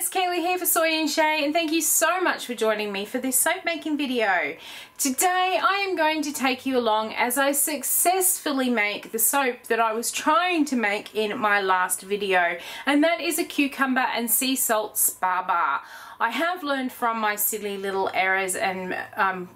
it's Kaylee here for Soy and Shea and thank you so much for joining me for this soap making video. Today I am going to take you along as I successfully make the soap that I was trying to make in my last video and that is a cucumber and sea salt spa bar. I have learned from my silly little errors and um,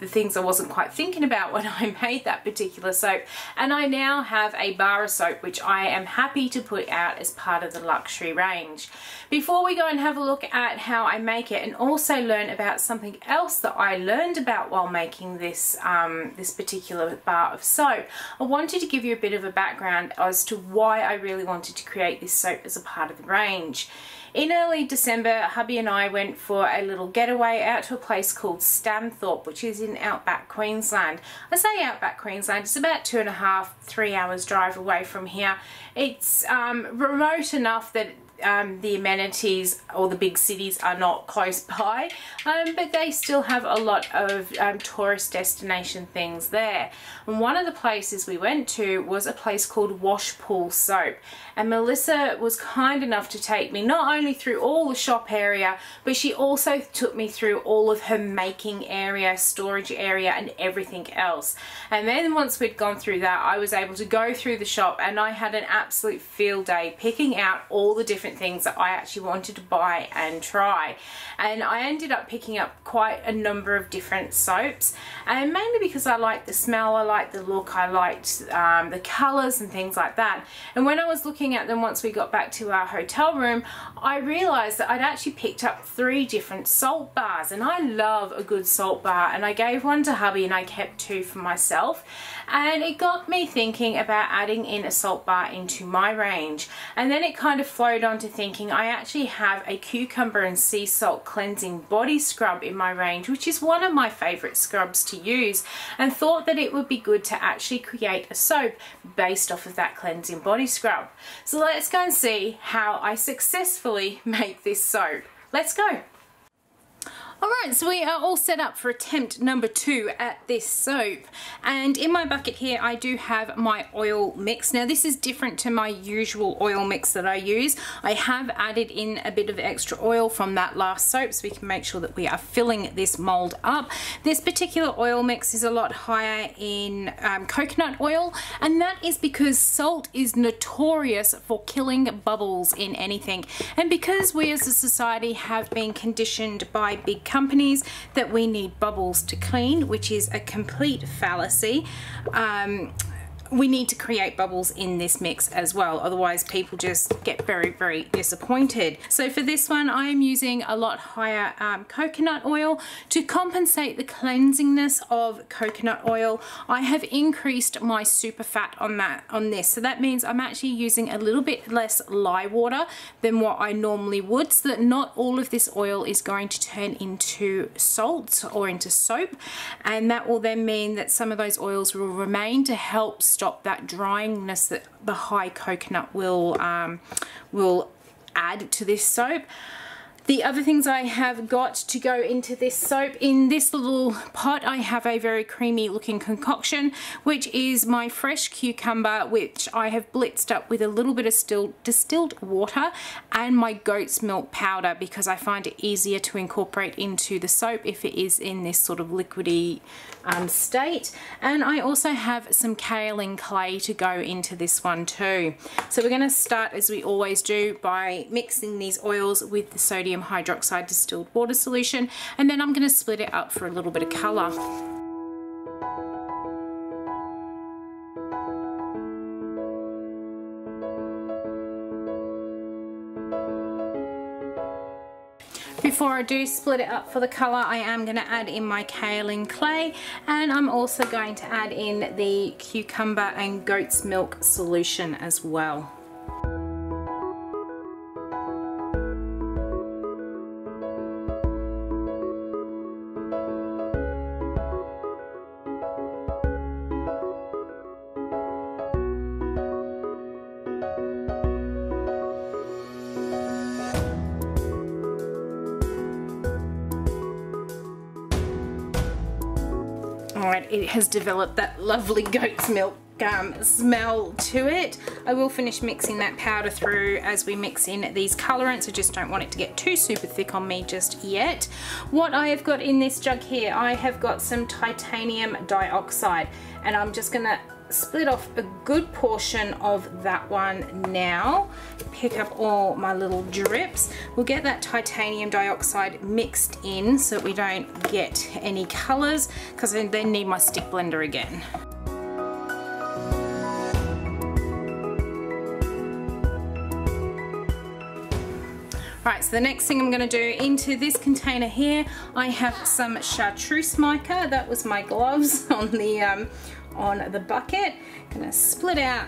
the things I wasn't quite thinking about when I made that particular soap and I now have a bar of soap which I am happy to put out as part of the luxury range. Before we go and have a look at how I make it and also learn about something else that I learned about while making this um, this particular bar of soap I wanted to give you a bit of a background as to why I really wanted to create this soap as a part of the range. In early December, hubby and I went for a little getaway out to a place called Stanthorpe, which is in outback Queensland. I say outback Queensland, it's about two and a half, three hours drive away from here. It's um, remote enough that um, the amenities or the big cities are not close by um, but they still have a lot of um, tourist destination things there. And one of the places we went to was a place called Washpool Soap. And Melissa was kind enough to take me not only through all the shop area but she also took me through all of her making area storage area and everything else. And then once we'd gone through that I was able to go through the shop and I had an absolute field day picking out all the different different things that I actually wanted to buy and try. And I ended up picking up quite a number of different soaps and mainly because I liked the smell, I liked the look, I liked um, the colours and things like that. And when I was looking at them once we got back to our hotel room I realised that I'd actually picked up three different salt bars. And I love a good salt bar and I gave one to hubby and I kept two for myself. And it got me thinking about adding in a salt bar into my range. And then it kind of flowed on to thinking I actually have a cucumber and sea salt cleansing body scrub in my range which is one of my favorite scrubs to use and thought that it would be good to actually create a soap based off of that cleansing body scrub. So let's go and see how I successfully make this soap. Let's go! Alright, so we are all set up for attempt number two at this soap. And in my bucket here, I do have my oil mix. Now this is different to my usual oil mix that I use. I have added in a bit of extra oil from that last soap so we can make sure that we are filling this mold up. This particular oil mix is a lot higher in um, coconut oil and that is because salt is notorious for killing bubbles in anything. And because we as a society have been conditioned by big companies that we need bubbles to clean, which is a complete fallacy. Um, we need to create bubbles in this mix as well otherwise people just get very very disappointed. So for this one I am using a lot higher um, coconut oil to compensate the cleansingness of coconut oil. I have increased my super fat on that on this. So that means I'm actually using a little bit less lye water than what I normally would so that not all of this oil is going to turn into salt or into soap. And that will then mean that some of those oils will remain to help stop that dryingness that the high coconut will um, will add to this soap. The other things I have got to go into this soap, in this little pot I have a very creamy looking concoction which is my fresh cucumber which I have blitzed up with a little bit of still, distilled water and my goat's milk powder because I find it easier to incorporate into the soap if it is in this sort of liquidy um, state and I also have some kaolin clay to go into this one too. So we're going to start as we always do by mixing these oils with the sodium sodium hydroxide distilled water solution and then I'm going to split it up for a little bit of colour. Before I do split it up for the colour, I am going to add in my kaolin clay and I'm also going to add in the cucumber and goat's milk solution as well. Has developed that lovely goat's milk um, smell to it. I will finish mixing that powder through as we mix in these colorants. I just don't want it to get too super thick on me just yet. What I have got in this jug here, I have got some titanium dioxide and I'm just gonna split off a good portion of that one now. Pick up all my little drips. We'll get that titanium dioxide mixed in so that we don't get any colors because I then need my stick blender again. Right, so the next thing I'm going to do into this container here, I have some chartreuse mica. That was my gloves on the um, on the bucket. Gonna split out,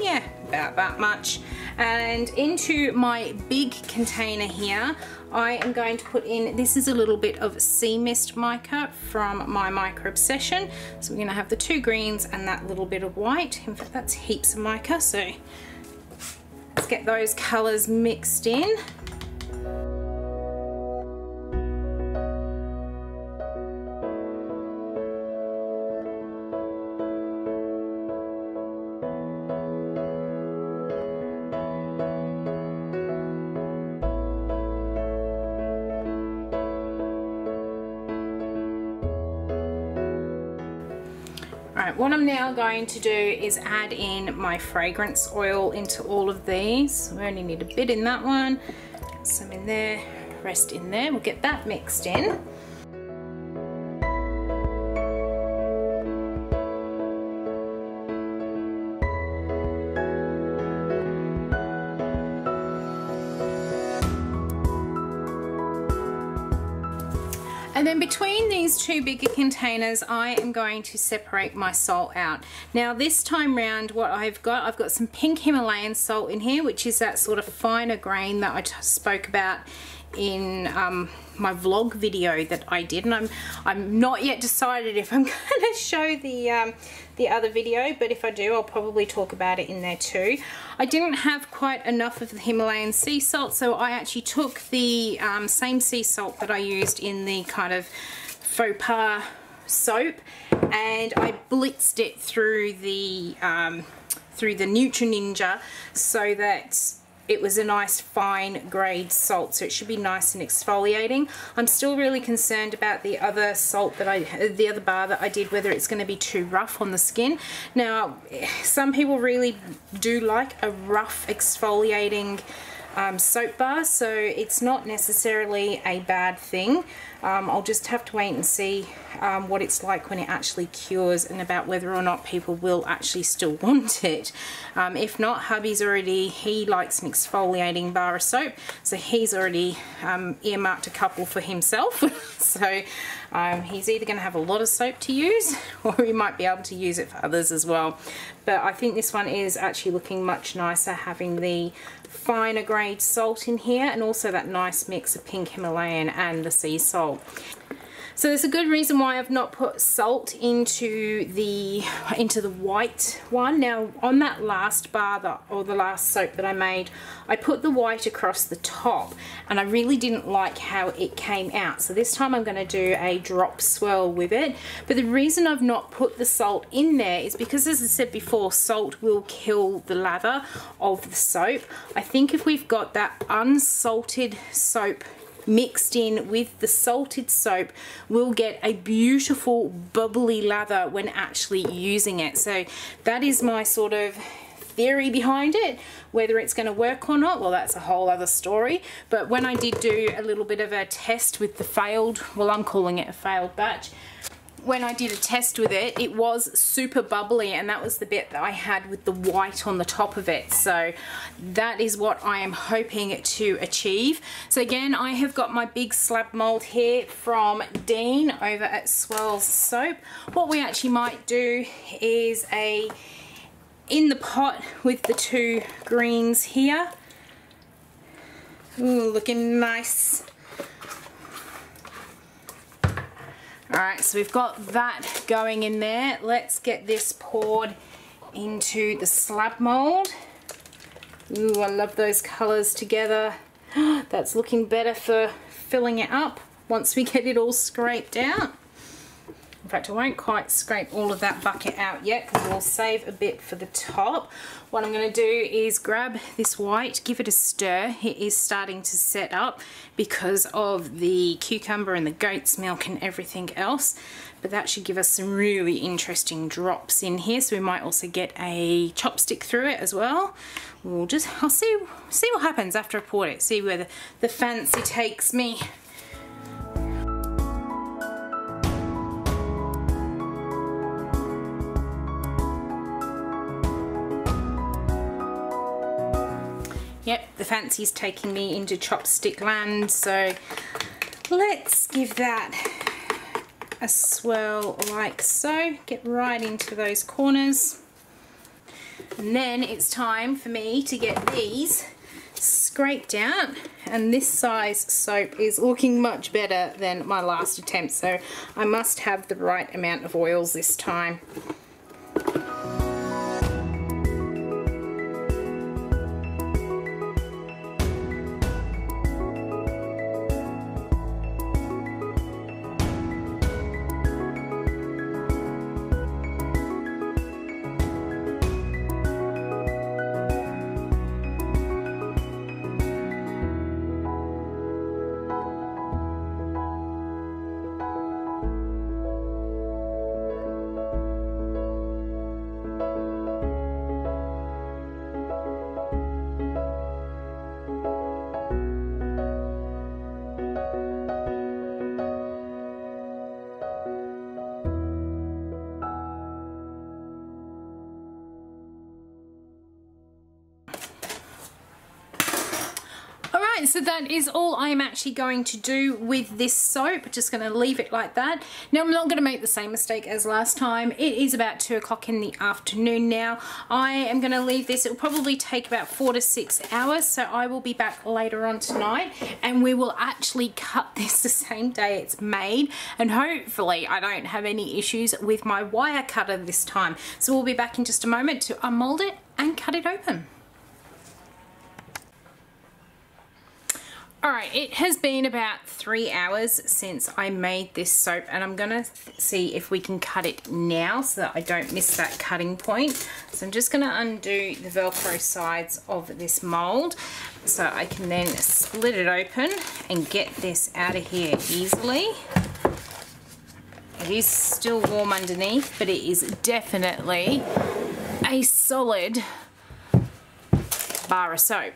yeah, about that much. And into my big container here, I am going to put in, this is a little bit of sea mist mica from my Mica Obsession. So we're gonna have the two greens and that little bit of white. In fact, that's heaps of mica, so let's get those colors mixed in. Now going to do is add in my fragrance oil into all of these. We only need a bit in that one, some in there, rest in there. We'll get that mixed in. These two bigger containers, I am going to separate my salt out. Now this time round, what I've got, I've got some pink Himalayan salt in here, which is that sort of finer grain that I spoke about in um, my vlog video that I did and I'm I'm not yet decided if I'm going to show the um, the other video but if I do I'll probably talk about it in there too. I didn't have quite enough of the Himalayan sea salt so I actually took the um, same sea salt that I used in the kind of faux pas soap and I blitzed it through the um, through the Nutri Ninja so that it was a nice fine grade salt so it should be nice and exfoliating. I'm still really concerned about the other salt that I the other bar that I did whether it's going to be too rough on the skin. Now some people really do like a rough exfoliating um, soap bar so it's not necessarily a bad thing um, I'll just have to wait and see um, what it's like when it actually cures and about whether or not people will actually still want it. Um, if not, hubby's already, he likes an exfoliating bar of soap, so he's already um, earmarked a couple for himself. so um, he's either going to have a lot of soap to use or he might be able to use it for others as well. But I think this one is actually looking much nicer having the finer grade salt in here and also that nice mix of pink Himalayan and the sea salt. So there's a good reason why I've not put salt into the into the white one. Now on that last bar that, or the last soap that I made, I put the white across the top and I really didn't like how it came out. So this time I'm going to do a drop swirl with it. But the reason I've not put the salt in there is because as I said before, salt will kill the lather of the soap. I think if we've got that unsalted soap mixed in with the salted soap will get a beautiful bubbly lather when actually using it. So that is my sort of theory behind it. Whether it's going to work or not, well, that's a whole other story. But when I did do a little bit of a test with the failed, well, I'm calling it a failed batch, when I did a test with it, it was super bubbly and that was the bit that I had with the white on the top of it. So that is what I am hoping to achieve. So again, I have got my big slab mold here from Dean over at Swirl Soaps. What we actually might do is a in the pot with the two greens here. Ooh, looking nice. Alright, so we've got that going in there. Let's get this poured into the slab mold. Ooh, I love those colours together. That's looking better for filling it up once we get it all scraped out. In fact, I won't quite scrape all of that bucket out yet because we'll save a bit for the top. What I'm going to do is grab this white, give it a stir. It is starting to set up because of the cucumber and the goat's milk and everything else. But that should give us some really interesting drops in here. So we might also get a chopstick through it as well. We'll just, I'll see, see what happens after I pour it. See where the, the fancy takes me. Yep, the fancy's taking me into chopstick land, so let's give that a swirl like so. Get right into those corners. And then it's time for me to get these scraped out and this size soap is looking much better than my last attempt so I must have the right amount of oils this time. So that is all I'm actually going to do with this soap. Just going to leave it like that. Now I'm not going to make the same mistake as last time. It is about 2 o'clock in the afternoon now. I am going to leave this. It will probably take about 4 to 6 hours. So I will be back later on tonight and we will actually cut this the same day it's made. And hopefully I don't have any issues with my wire cutter this time. So we'll be back in just a moment to unmold it and cut it open. Alright, it has been about three hours since I made this soap and I'm to see if we can cut it now so that I don't miss that cutting point. So I'm just to undo the velcro sides of this mould so I can then split it open and get this out of here easily. It is still warm underneath but it is definitely a solid bar of soap.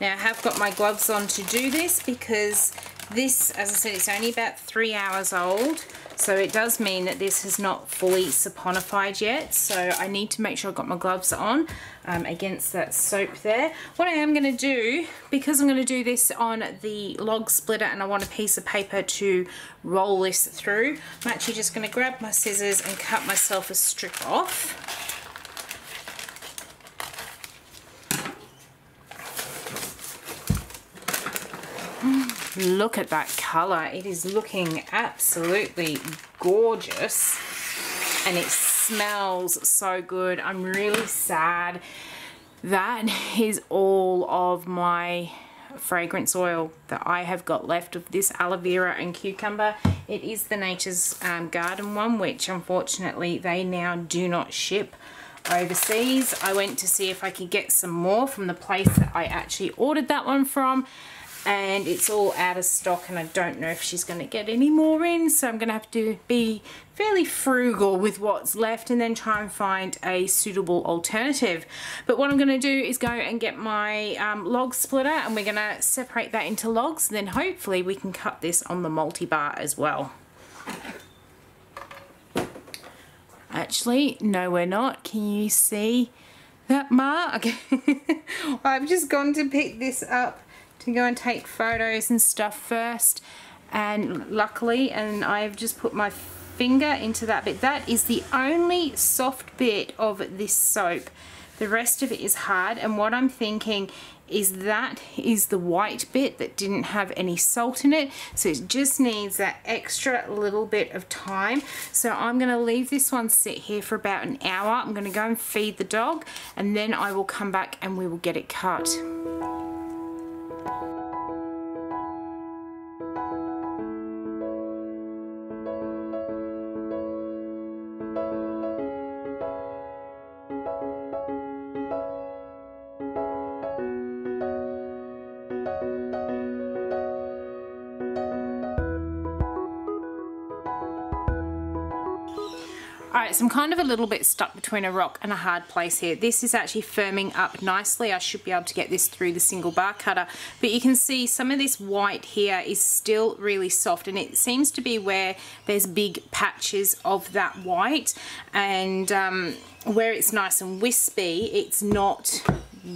Now I have got my gloves on to do this because this, as I said, it's only about three hours old. So it does mean that this has not fully saponified yet. So I need to make sure I've got my gloves on um, against that soap there. What I am going to do, because I'm going to do this on the log splitter and I want a piece of paper to roll this through, I'm actually just going to grab my scissors and cut myself a strip off. Look at that colour. It is looking absolutely gorgeous. And it smells so good. I'm really sad. That is all of my fragrance oil that I have got left of this aloe vera and cucumber. It is the Nature's um, Garden one, which unfortunately they now do not ship overseas. I went to see if I could get some more from the place that I actually ordered that one from and it's all out of stock and I don't know if she's going to get any more in. So I'm going to have to be fairly frugal with what's left and then try and find a suitable alternative. But what I'm going to do is go and get my um, log splitter and we're going to separate that into logs. Then hopefully we can cut this on the multi-bar as well. Actually no we're not. Can you see that mark? I've just gone to pick this up to go and take photos and stuff first. And luckily and I've just put my finger into that bit. That is the only soft bit of this soap. The rest of it is hard and what I'm thinking is that is the white bit that didn't have any salt in it. So it just needs that extra little bit of time. So I'm going to leave this one sit here for about an hour. I'm going to go and feed the dog and then I will come back and we will get it cut. Thank you. Alright, so I'm kind of a little bit stuck between a rock and a hard place here. This is actually firming up nicely. I should be able to get this through the single bar cutter. But you can see some of this white here is still really soft and it seems to be where there's big patches of that white and um, where it's nice and wispy, it's not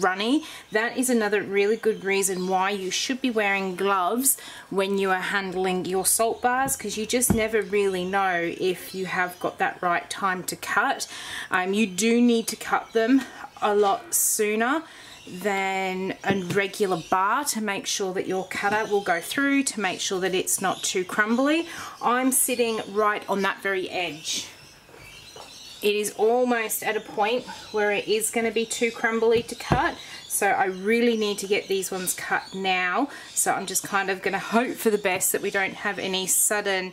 runny. That is another really good reason why you should be wearing gloves when you are handling your salt bars because you just never really know if you have got that right time to cut. Um, you do need to cut them a lot sooner than a regular bar to make sure that your cutter will go through to make sure that it's not too crumbly. I'm sitting right on that very edge it is almost at a point where it is going to be too crumbly to cut so I really need to get these ones cut now. So I'm just kind of going to hope for the best that we don't have any sudden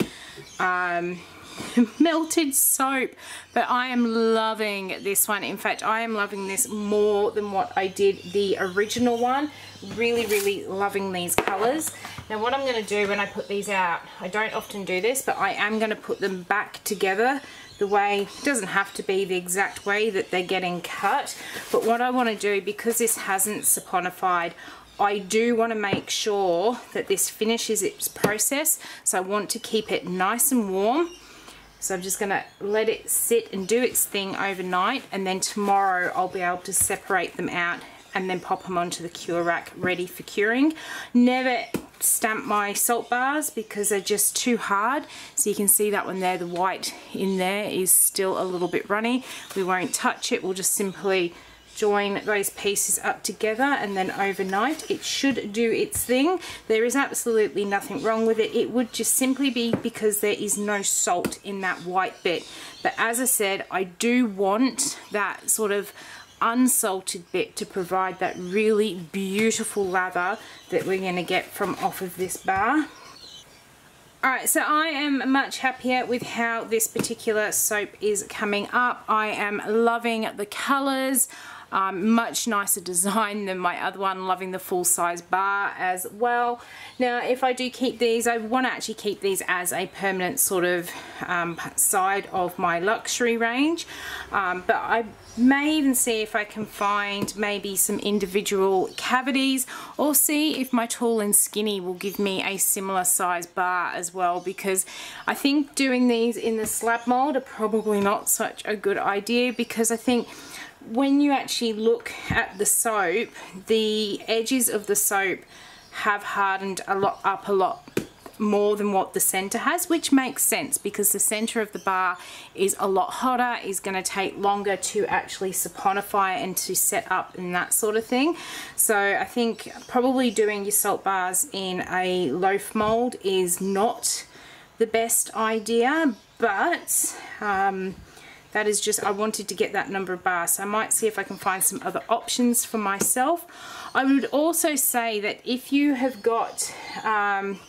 um, melted soap. But I am loving this one. In fact I am loving this more than what I did the original one. Really really loving these colors. Now what I'm going to do when I put these out I don't often do this but I am going to put them back together the way, it doesn't have to be the exact way that they're getting cut, but what I want to do, because this hasn't saponified, I do want to make sure that this finishes its process, so I want to keep it nice and warm. So I'm just going to let it sit and do its thing overnight and then tomorrow I'll be able to separate them out and then pop them onto the cure rack ready for curing. Never stamp my salt bars because they're just too hard. So you can see that one there, the white in there is still a little bit runny. We won't touch it, we'll just simply join those pieces up together and then overnight it should do its thing there is absolutely nothing wrong with it it would just simply be because there is no salt in that white bit but as I said I do want that sort of unsalted bit to provide that really beautiful lather that we're going to get from off of this bar. Alright, so I am much happier with how this particular soap is coming up. I am loving the colours. Um, much nicer design than my other one, loving the full size bar as well. Now if I do keep these, I want to actually keep these as a permanent sort of um, side of my luxury range, um, but I may even see if I can find maybe some individual cavities or see if my tall and skinny will give me a similar size bar as well because I think doing these in the slab mold are probably not such a good idea because I think when you actually look at the soap, the edges of the soap have hardened a lot up a lot more than what the center has which makes sense because the center of the bar is a lot hotter is going to take longer to actually saponify and to set up and that sort of thing. So I think probably doing your salt bars in a loaf mold is not the best idea but um, that is just I wanted to get that number of bars so I might see if I can find some other options for myself. I would also say that if you have got um,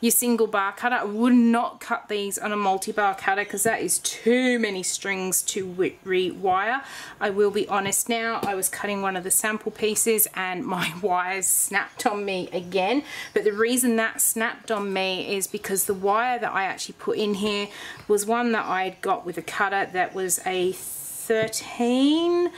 your single bar cutter. I would not cut these on a multi-bar cutter because that is too many strings to rewire. I will be honest now, I was cutting one of the sample pieces and my wires snapped on me again. But the reason that snapped on me is because the wire that I actually put in here was one that I had got with a cutter that was a 13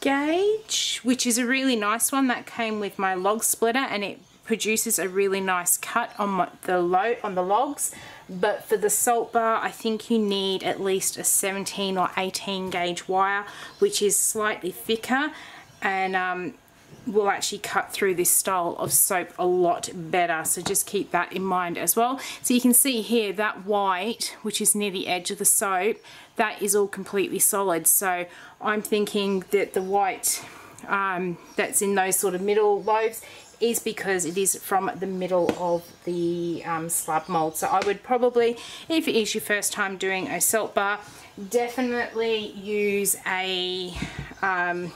gauge which is a really nice one that came with my log splitter and it produces a really nice cut on my, the low on the logs but for the salt bar I think you need at least a 17 or 18 gauge wire which is slightly thicker and um, will actually cut through this style of soap a lot better. So just keep that in mind as well. So you can see here that white which is near the edge of the soap that is all completely solid. So I'm thinking that the white um, that's in those sort of middle lobes is because it is from the middle of the um, slab mold. So I would probably, if it is your first time doing a salt bar, definitely use a um,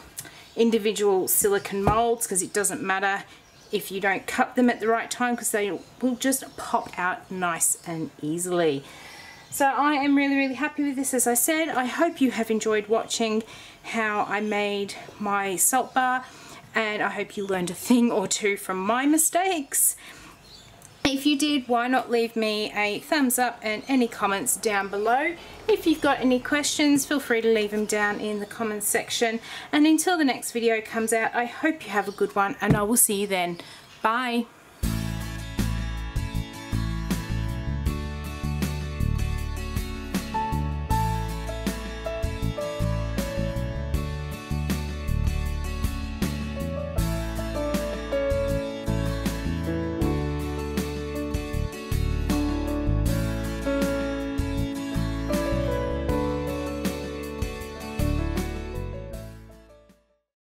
individual silicone molds because it doesn't matter if you don't cut them at the right time because they will just pop out nice and easily. So I am really, really happy with this, as I said. I hope you have enjoyed watching how I made my salt bar and I hope you learned a thing or two from my mistakes. If you did, why not leave me a thumbs up and any comments down below. If you've got any questions, feel free to leave them down in the comments section. And until the next video comes out, I hope you have a good one and I will see you then. Bye.